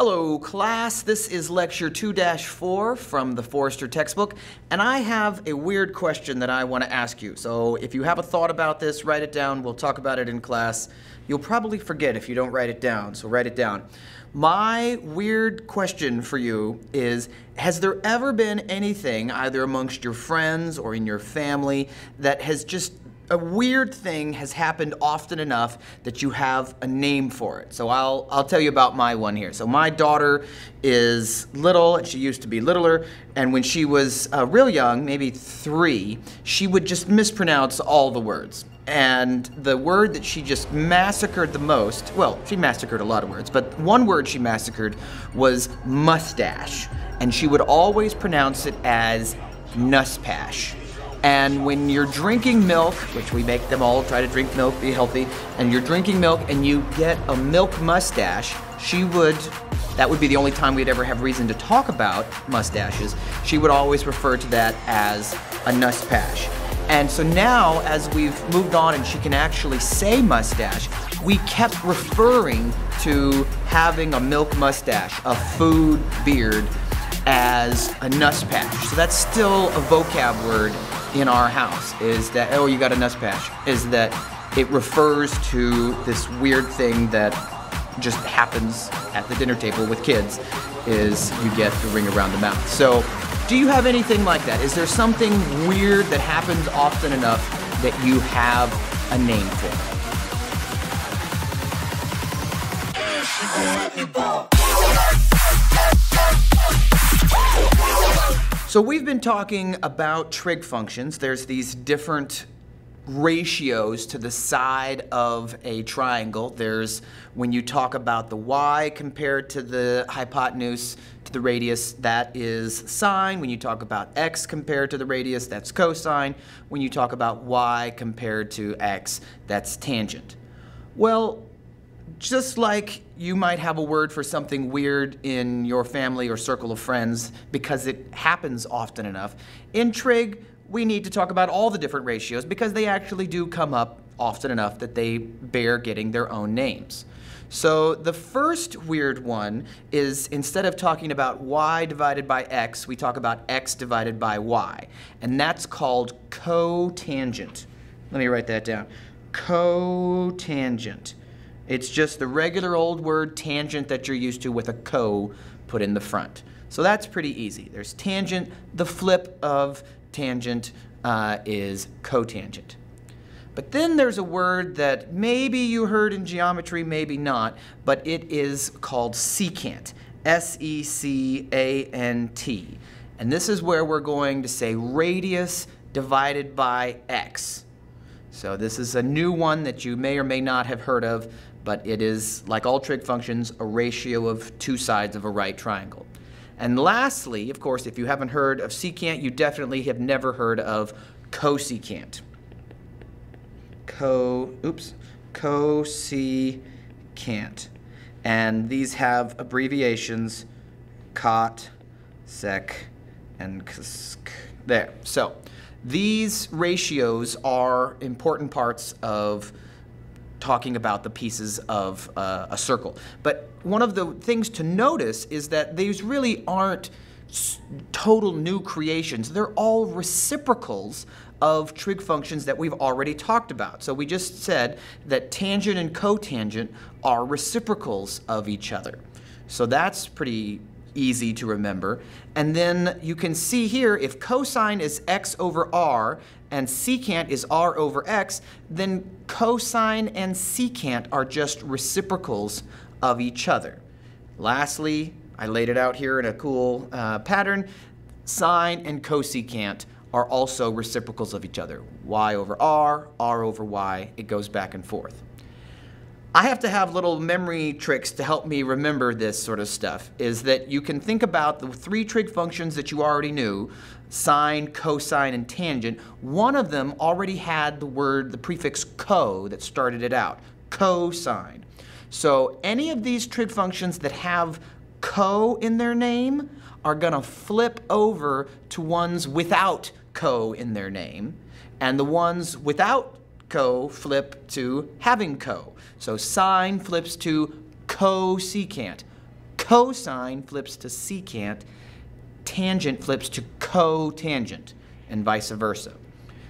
Hello, class. This is lecture 2-4 from the Foerster textbook, and I have a weird question that I want to ask you. So if you have a thought about this, write it down. We'll talk about it in class. You'll probably forget if you don't write it down, so write it down. My weird question for you is, has there ever been anything, either amongst your friends or in your family, that has just a weird thing has happened often enough that you have a name for it. So I'll, I'll tell you about my one here. So my daughter is little, and she used to be littler, and when she was uh, real young, maybe three, she would just mispronounce all the words. And the word that she just massacred the most, well, she massacred a lot of words, but one word she massacred was mustache. And she would always pronounce it as nuspash. And when you're drinking milk, which we make them all try to drink milk, be healthy, and you're drinking milk and you get a milk mustache, she would, that would be the only time we'd ever have reason to talk about mustaches. She would always refer to that as a nuspash. And so now, as we've moved on and she can actually say mustache, we kept referring to having a milk mustache, a food beard, as a nuspash. So that's still a vocab word in our house is that, oh, you got a nuspash, is that it refers to this weird thing that just happens at the dinner table with kids is you get the ring around the mouth. So do you have anything like that? Is there something weird that happens often enough that you have a name for? So we've been talking about trig functions. There's these different ratios to the side of a triangle. There's when you talk about the y compared to the hypotenuse to the radius, that is sine. When you talk about x compared to the radius, that's cosine. When you talk about y compared to x, that's tangent. Well, just like you might have a word for something weird in your family or circle of friends because it happens often enough, in trig, we need to talk about all the different ratios because they actually do come up often enough that they bear getting their own names. So the first weird one is instead of talking about y divided by x, we talk about x divided by y. And that's called cotangent. Let me write that down. Cotangent. It's just the regular old word tangent that you're used to with a co put in the front. So that's pretty easy. There's tangent. The flip of tangent uh, is cotangent. But then there's a word that maybe you heard in geometry, maybe not, but it is called secant. S E C A N T. And this is where we're going to say radius divided by x. So this is a new one that you may or may not have heard of but it is, like all trig functions, a ratio of two sides of a right triangle. And lastly, of course, if you haven't heard of secant, you definitely have never heard of cosecant. Co, oops, cosecant. And these have abbreviations, cot, sec, and ksk. There. So these ratios are important parts of talking about the pieces of uh, a circle. But one of the things to notice is that these really aren't total new creations. They're all reciprocals of trig functions that we've already talked about. So we just said that tangent and cotangent are reciprocals of each other. So that's pretty easy to remember. And then you can see here, if cosine is x over r and secant is r over x, then cosine and secant are just reciprocals of each other. Lastly, I laid it out here in a cool uh, pattern, sine and cosecant are also reciprocals of each other. y over r, r over y, it goes back and forth. I have to have little memory tricks to help me remember this sort of stuff, is that you can think about the three trig functions that you already knew, sine, cosine, and tangent. One of them already had the word, the prefix co that started it out, cosine. So any of these trig functions that have co in their name are going to flip over to ones without co in their name, and the ones without co flip to having co. So sine flips to cosecant. Cosine flips to secant, tangent flips to cotangent, and vice versa.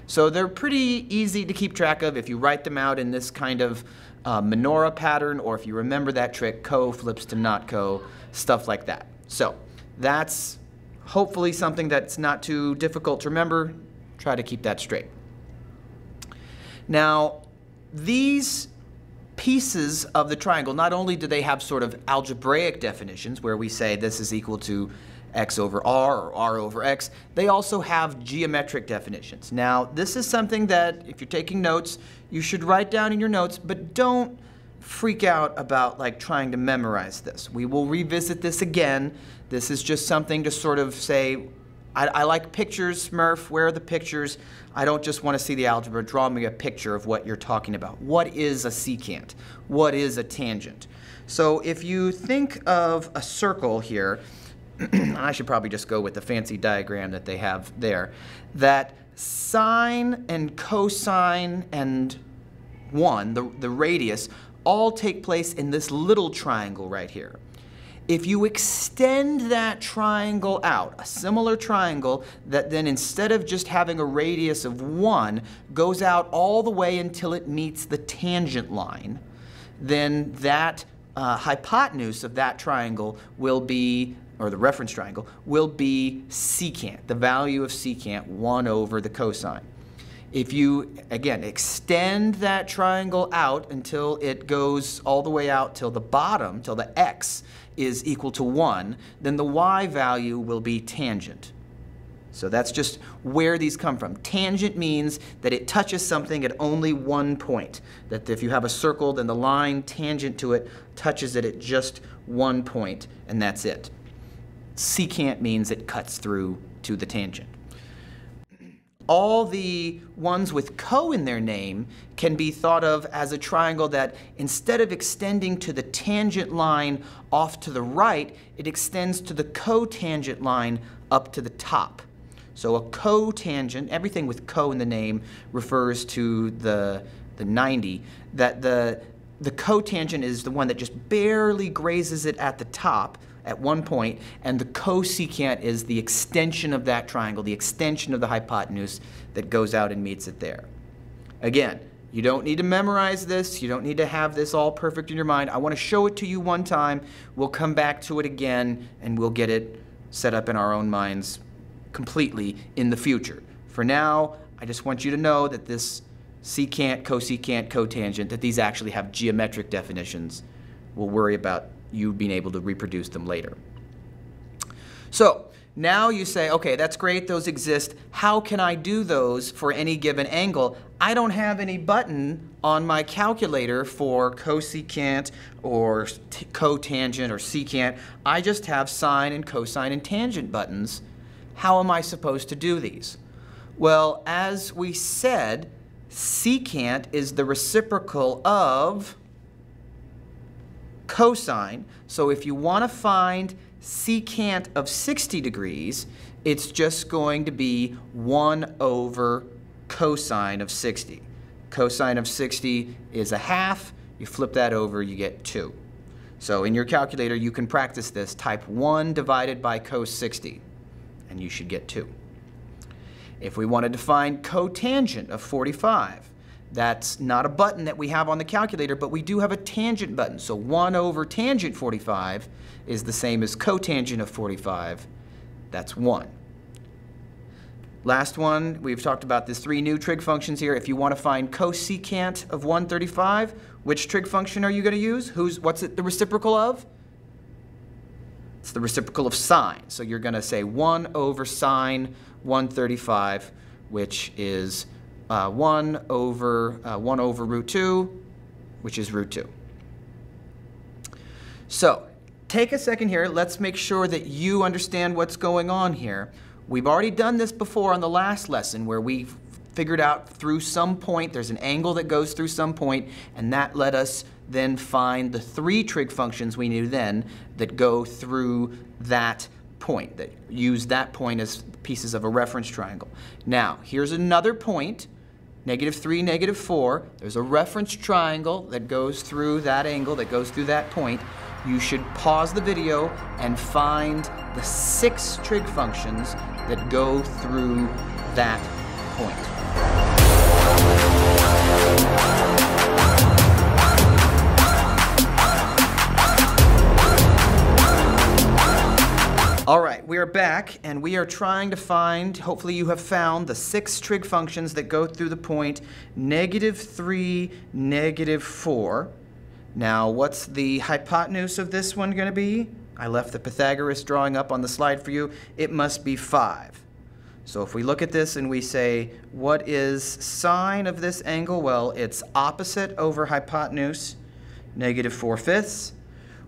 So they're pretty easy to keep track of if you write them out in this kind of uh, menorah pattern, or if you remember that trick, co flips to not co, stuff like that. So that's hopefully something that's not too difficult to remember. Try to keep that straight. Now, these pieces of the triangle, not only do they have sort of algebraic definitions where we say this is equal to x over r or r over x, they also have geometric definitions. Now, this is something that if you're taking notes, you should write down in your notes, but don't freak out about like trying to memorize this. We will revisit this again. This is just something to sort of say, I, I like pictures, Smurf, where are the pictures? I don't just want to see the algebra, draw me a picture of what you're talking about. What is a secant? What is a tangent? So if you think of a circle here, I should probably just go with the fancy diagram that they have there, that sine and cosine and 1, the, the radius, all take place in this little triangle right here. If you extend that triangle out, a similar triangle that then instead of just having a radius of 1 goes out all the way until it meets the tangent line, then that uh, hypotenuse of that triangle will be or the reference triangle, will be secant, the value of secant 1 over the cosine. If you, again, extend that triangle out until it goes all the way out till the bottom, till the x is equal to 1, then the y value will be tangent. So that's just where these come from. Tangent means that it touches something at only one point. That if you have a circle, then the line tangent to it touches it at just one point, and that's it secant means it cuts through to the tangent. All the ones with co in their name can be thought of as a triangle that instead of extending to the tangent line off to the right, it extends to the cotangent line up to the top. So a cotangent, everything with co in the name refers to the, the 90, that the, the cotangent is the one that just barely grazes it at the top, at one point, and the cosecant is the extension of that triangle, the extension of the hypotenuse that goes out and meets it there. Again, you don't need to memorize this. You don't need to have this all perfect in your mind. I want to show it to you one time. We'll come back to it again, and we'll get it set up in our own minds completely in the future. For now, I just want you to know that this secant, cosecant, cotangent, that these actually have geometric definitions. We'll worry about you being able to reproduce them later. So now you say, okay, that's great, those exist. How can I do those for any given angle? I don't have any button on my calculator for cosecant or cotangent or secant. I just have sine and cosine and tangent buttons. How am I supposed to do these? Well, as we said, secant is the reciprocal of cosine. So if you want to find secant of 60 degrees, it's just going to be 1 over cosine of 60. Cosine of 60 is a half. You flip that over, you get 2. So in your calculator, you can practice this. Type 1 divided by cos 60, and you should get 2. If we wanted to find cotangent of 45, that's not a button that we have on the calculator, but we do have a tangent button. So 1 over tangent 45 is the same as cotangent of 45. That's 1. Last one, we've talked about these three new trig functions here. If you want to find cosecant of 135, which trig function are you going to use? Who's, what's it the reciprocal of? It's the reciprocal of sine. So you're going to say 1 over sine 135, which is uh, 1 over uh, 1 over root 2, which is root 2. So take a second here. Let's make sure that you understand what's going on here. We've already done this before on the last lesson where we figured out through some point, there's an angle that goes through some point, and that let us then find the three trig functions we knew then that go through that point, that use that point as pieces of a reference triangle. Now, here's another point negative 3, negative 4. There's a reference triangle that goes through that angle, that goes through that point. you should pause the video and find the six trig functions that go through that point. All right, we are back and we are trying to find, hopefully you have found the six trig functions that go through the point negative 3, negative 4. Now, what's the hypotenuse of this one going to be? I left the Pythagoras drawing up on the slide for you. It must be 5. So if we look at this and we say, what is sine of this angle? Well, it's opposite over hypotenuse, negative 4 fifths.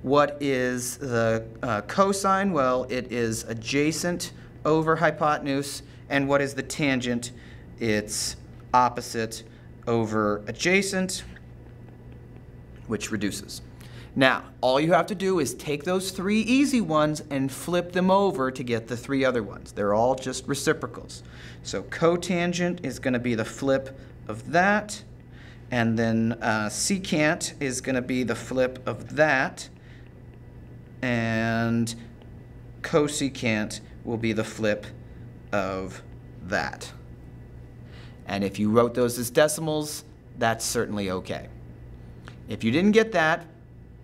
What is the uh, cosine? Well, it is adjacent over hypotenuse. And what is the tangent? It's opposite over adjacent, which reduces. Now, all you have to do is take those three easy ones and flip them over to get the three other ones. They're all just reciprocals. So cotangent is going to be the flip of that. And then uh, secant is going to be the flip of that and cosecant will be the flip of that. And if you wrote those as decimals, that's certainly okay. If you didn't get that,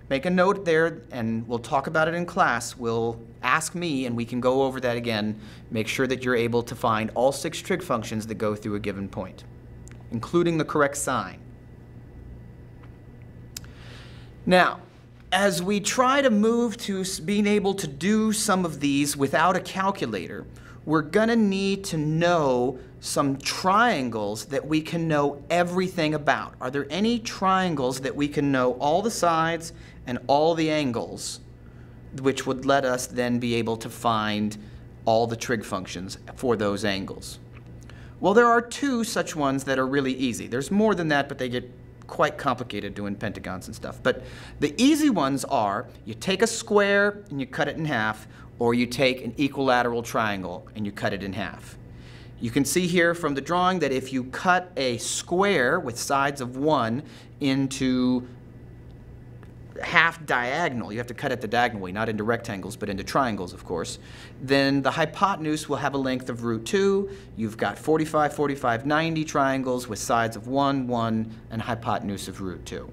make a note there and we'll talk about it in class. We'll ask me and we can go over that again. Make sure that you're able to find all six trig functions that go through a given point, including the correct sign. Now, as we try to move to being able to do some of these without a calculator, we're going to need to know some triangles that we can know everything about. Are there any triangles that we can know all the sides and all the angles, which would let us then be able to find all the trig functions for those angles? Well, there are two such ones that are really easy. There's more than that, but they get quite complicated doing pentagons and stuff. But the easy ones are you take a square and you cut it in half, or you take an equilateral triangle and you cut it in half. You can see here from the drawing that if you cut a square with sides of 1 into half diagonal, you have to cut it the diagonal way, not into rectangles, but into triangles, of course, then the hypotenuse will have a length of root 2. You've got 45, 45, 90 triangles with sides of 1, 1, and hypotenuse of root 2.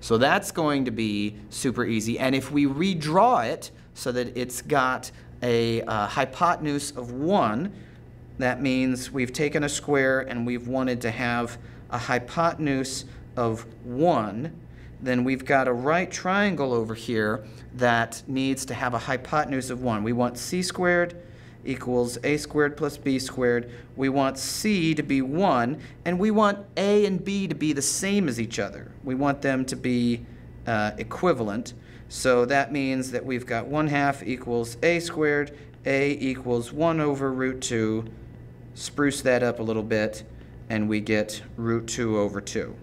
So that's going to be super easy. And if we redraw it so that it's got a uh, hypotenuse of 1, that means we've taken a square and we've wanted to have a hypotenuse of 1 then we've got a right triangle over here that needs to have a hypotenuse of 1. We want c squared equals a squared plus b squared. We want c to be 1, and we want a and b to be the same as each other. We want them to be uh, equivalent. So that means that we've got 1 half equals a squared, a equals 1 over root 2. Spruce that up a little bit, and we get root 2 over 2.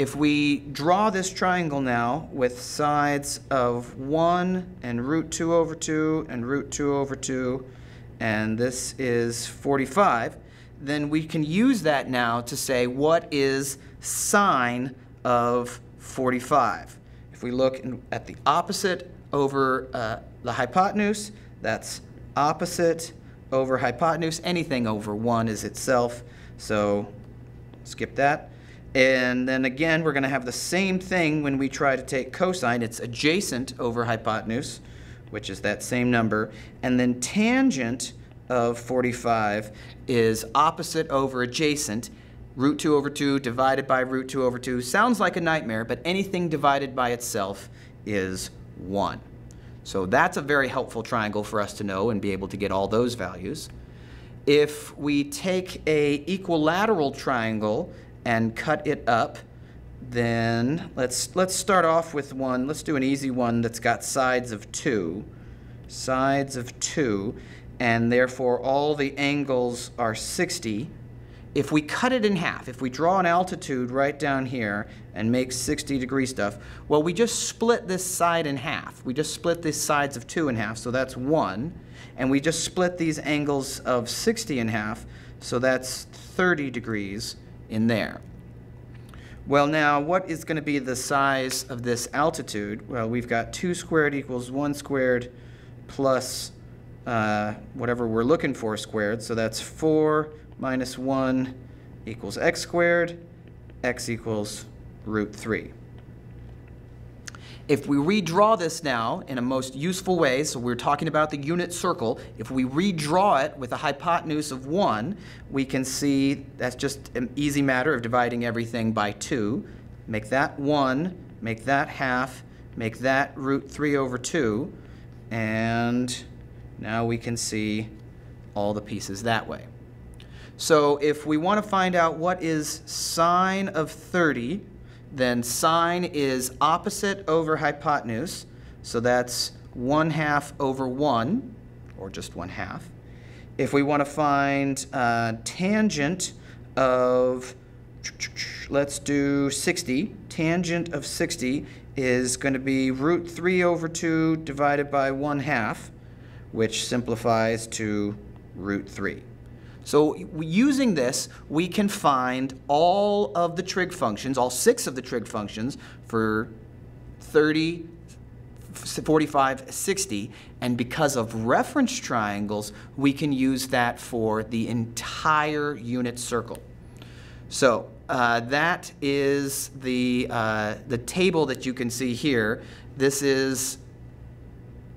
If we draw this triangle now with sides of 1 and root 2 over 2 and root 2 over 2, and this is 45, then we can use that now to say what is sine of 45. If we look at the opposite over uh, the hypotenuse, that's opposite over hypotenuse. Anything over 1 is itself, so skip that. And then again, we're going to have the same thing when we try to take cosine. It's adjacent over hypotenuse, which is that same number. And then tangent of 45 is opposite over adjacent. Root 2 over 2 divided by root 2 over 2. Sounds like a nightmare, but anything divided by itself is 1. So that's a very helpful triangle for us to know and be able to get all those values. If we take a equilateral triangle and cut it up, then let's, let's start off with one. Let's do an easy one that's got sides of 2. Sides of 2. And therefore, all the angles are 60. If we cut it in half, if we draw an altitude right down here and make 60 degree stuff, well, we just split this side in half. We just split these sides of 2 in half, so that's 1. And we just split these angles of 60 in half, so that's 30 degrees in there. Well, now, what is going to be the size of this altitude? Well, we've got 2 squared equals 1 squared plus uh, whatever we're looking for squared. So that's 4 minus 1 equals x squared. x equals root 3. If we redraw this now in a most useful way, so we're talking about the unit circle, if we redraw it with a hypotenuse of 1, we can see that's just an easy matter of dividing everything by 2. Make that 1, make that half, make that root 3 over 2, and now we can see all the pieces that way. So if we want to find out what is sine of 30, then sine is opposite over hypotenuse. So that's 1 half over 1, or just 1 half. If we want to find uh, tangent of, let's do 60, tangent of 60 is going to be root 3 over 2 divided by 1 half, which simplifies to root 3. So using this, we can find all of the trig functions, all six of the trig functions for 30, 45, 60, and because of reference triangles, we can use that for the entire unit circle. So uh, that is the, uh, the table that you can see here. This is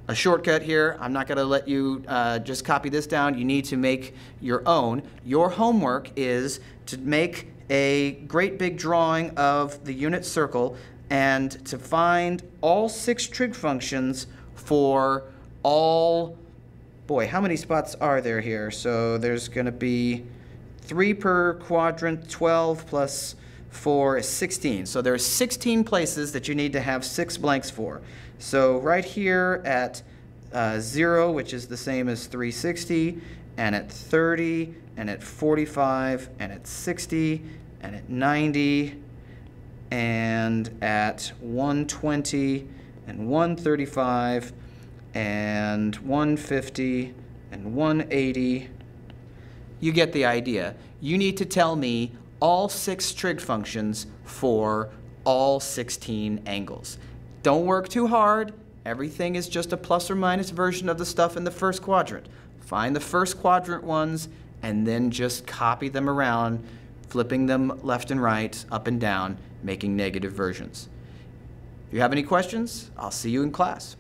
a shortcut here. I'm not going to let you uh, just copy this down. You need to make your own. Your homework is to make a great big drawing of the unit circle and to find all six trig functions for all, boy, how many spots are there here? So there's going to be three per quadrant, 12 plus four is 16. So there are 16 places that you need to have six blanks for. So right here at uh, 0, which is the same as 360, and at 30, and at 45, and at 60, and at 90, and at 120, and 135, and 150, and 180. You get the idea. You need to tell me all six trig functions for all 16 angles. Don't work too hard. Everything is just a plus or minus version of the stuff in the first quadrant. Find the first quadrant ones and then just copy them around, flipping them left and right, up and down, making negative versions. If you have any questions, I'll see you in class.